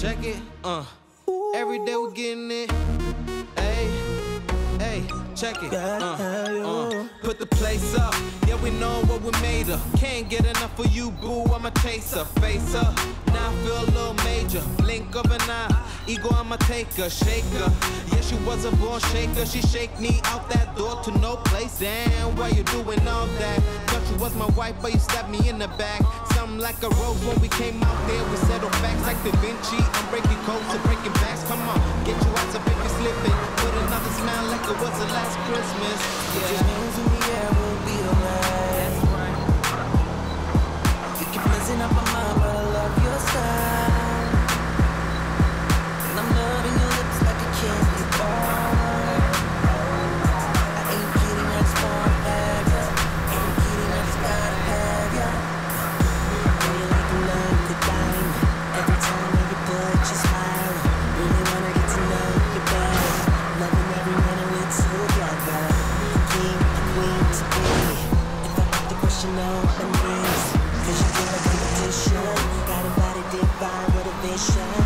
Check it, uh. Every day we're getting it. Hey, hey, check it. Uh, uh. Put the place up. Yeah, we know what we made of. Can't get enough of you, boo. I'm a chaser. Face up. Now I feel a little major. Blink of an eye. Ego, I'ma take her, shake her. Yeah, she was a born shaker. She shake me out that door to no place. Damn, why you doing all that? Thought you was my wife, but you stabbed me in the back. Something like a rose when we came out there. We settled facts like Da Vinci. I'm breaking codes and breaking backs. Come on, get you out so if you slipping. Put another smile like it was the last Christmas. Yeah. hands in the air, we'll be alright. We keep messing up our mind, ambition.